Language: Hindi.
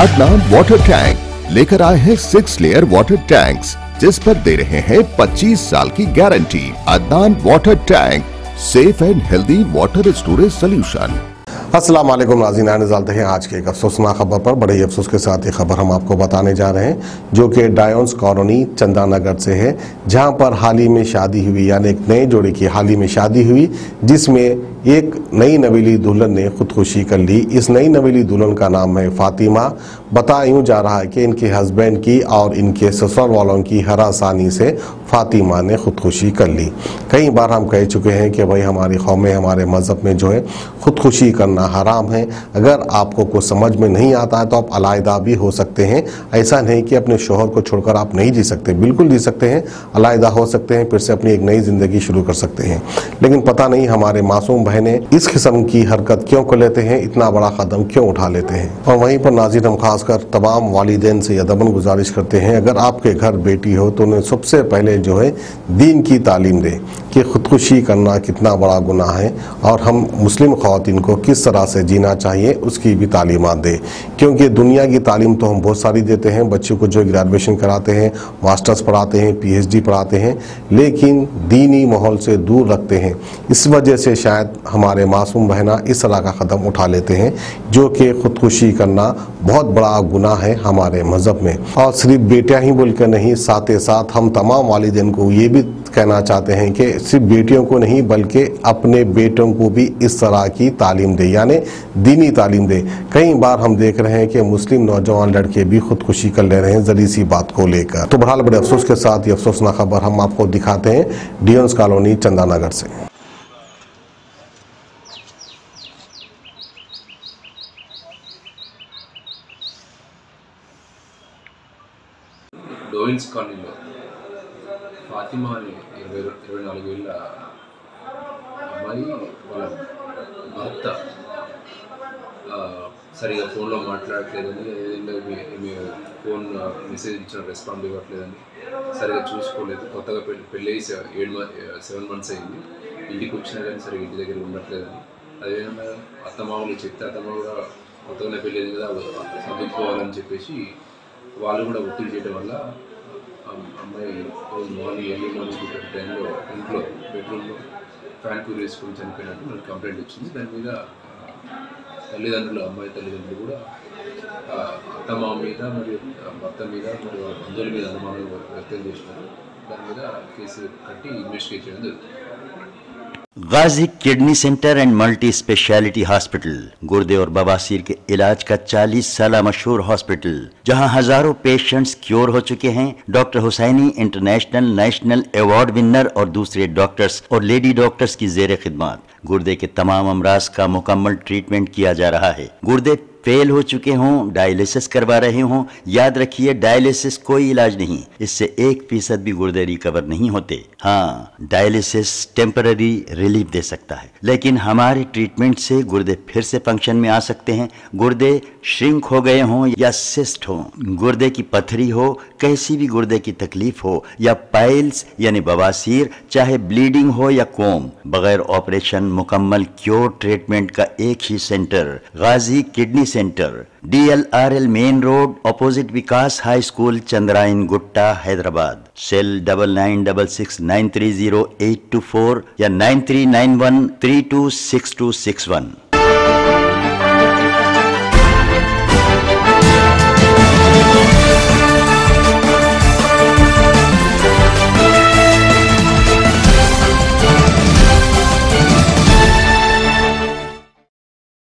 अदनान वाटर टैंक लेकर आए हैं सिक्स लेयर वाटर टैंक्स जिस पर दे रहे हैं 25 साल की guarantee Adnan water tank safe and healthy water storage solution Aslam Nazi नाजालते हैं आज के एक अफसोसनाक खबर पर बड़े ही अफसोस के साथ ये खबर हम आपको बताने जा रहे हैं जो कि डायोन्स कॉलोनी चंदा नगर से है जहां पर हाल ही में शादी हुई यानी एक नए जोड़े की हाल ही में शादी हुई जिसमें एक नई नवेली दुल्हन ने खुदकुशी कर ली इस नई नवेली दुल्हन का नाम है फातिमा बता यूँ जा रहा है कि इनके हस्बैंड की और इनके ससुर वालों की हर आसानी से फातिमा ने खुदकुशी कर ली कई बार हम कह चुके हैं कि भाई हमारी कौम हमारे मज़हब में जो है खुदकुशी करना हराम है अगर आपको कुछ समझ में नहीं आता है तो आप अलायदा भी हो सकते हैं ऐसा नहीं कि अपने शोहर को छोड़कर आप नहीं जी सकते बिल्कुल जी सकते हैं अलायदा हो सकते हैं फिर से अपनी एक नई ज़िंदगी शुरू कर सकते हैं लेकिन पता नहीं हमारे मासूम बहनें इस किस्म की हरकत क्यों कर लेते हैं इतना बड़ा कदम क्यों उठा लेते हैं और वहीं पर नाजिर हम खासकर तमाम वालदे से यदमन गुजारिश करते हैं अगर आपके घर बेटी हो तो उन्हें सबसे पहले जो है दीन की तालीम दें कि ख़ुदकुशी करना कितना बड़ा गुना है और हम मुस्लिम ख़वान को किस तरह से जीना चाहिए उसकी भी तालीमत दें क्योंकि दुनिया की तालीम तो हम बहुत सारी देते हैं बच्चों को जो ग्रेजुएशन कराते हैं मास्टर्स पढ़ाते हैं पीएचडी पढ़ाते हैं लेकिन दीनी माहौल से दूर रखते हैं इस वजह से शायद हमारे मासूम बहना इस तरह का क़दम उठा लेते हैं जो कि ख़ुदकुशी करना बहुत बड़ा गुना है हमारे मज़हब में और सिर्फ बेटियाँ ही बोलकर नहीं साथ ही साथ हम तमाम वालदेन को ये भी कहना चाहते हैं कि सिर्फ बेटियों को नहीं बल्कि अपने बेटों को भी इस तरह की तालीम दे यानी दीनी तालीम दे कई बार हम देख रहे हैं कि मुस्लिम नौजवान लड़के भी खुदकुशी कर ले रहे हैं जरी सी बात को लेकर तो बहरहाल बड़े अफसोस के साथ ये अफसोसना खबर हम आपको दिखाते हैं डीएंस कॉलोनी चंदानगर से ఫాతిమా అని ఇరవై ఇరవై నాలుగు వేల అమ్మాయి వాళ్ళ భర్త సరిగా ఫోన్లో మాట్లాడట్లేదని ఏదైనా మీ ఫోన్ మెసేజ్ ఇచ్చిన రెస్పాండ్ ఇవ్వట్లేదని సరిగా చూసుకోలేదు కొత్తగా పెళ్ళి పెళ్ళి ఏడు సెవెన్ మంత్స్ అయింది ఇంటికి వచ్చినా కానీ సరిగా ఇంటి దగ్గర ఉండట్లేదని అదేవిధంగా అత్తమామలు చెప్తే అత్తమామ కూడా కొత్తగానే అయింది కదా చదువుకోవాలని చెప్పేసి వాళ్ళు కూడా ఒత్తిడి చేయడం వల్ల అమ్మాయి మార్నింగ్ ఎర్లీ టైంలో ఇంట్లో బెడ్రూమ్లో ఫ్యాన్ క్యూర్ వేసుకొని చనిపోయినట్టు మనకి కంప్లైంట్ వచ్చింది దాని మీద తల్లిదండ్రులు అమ్మాయి తల్లిదండ్రులు కూడా అత్తమ్మ మీద మరియు భర్త మీద మరి బంధువుల మీద అనుమానం వ్యక్తం చేసినారు దాని మీద కేసు కట్టి ఇన్వెస్టిగేట్ చేయడం జరుగుతుంది Ghazi kidney center and multi speciality hospital गुर्दे और बवासीर के इलाज का 40 साल मशहूर हॉस्पिटल जहां हजारों पेशेंट्स क्योर हो चुके हैं doctor Hussaini international national award winner और दूसरे डॉक्टर्स और लेडी डॉक्टर्स की जेर खिदमत गुर्दे के तमाम अमराज का मुकम्मल ट्रीटमेंट किया जा रहा है गुर्दे फेल हो चुके हों डायलिसिस करवा रहे हों याद रखिए डायलिसिस कोई इलाज नहीं इससे एक फीसद भी गुर्दे रिकवर नहीं होते हाँ डायलिसिस टेम्पररी रिलीफ दे सकता है लेकिन हमारे ट्रीटमेंट से गुर्दे फिर से फंक्शन में आ सकते हैं गुर्दे श्रिंक हो गए हों या सिस्ट हों गुर्दे की पथरी हो कैसी भी गुर्दे की तकलीफ हो या पाइल्स यानी बवासीर चाहे ब्लीडिंग हो या कोम बगैर ऑपरेशन मुकम्मल क्योर ट्रीटमेंट का एक ही center Ghazi kidney Center, DLRL Main Road, opposite Vikas High School, Chandrayan Gutta, Hyderabad. Cell 9966930824 ya 9391326261.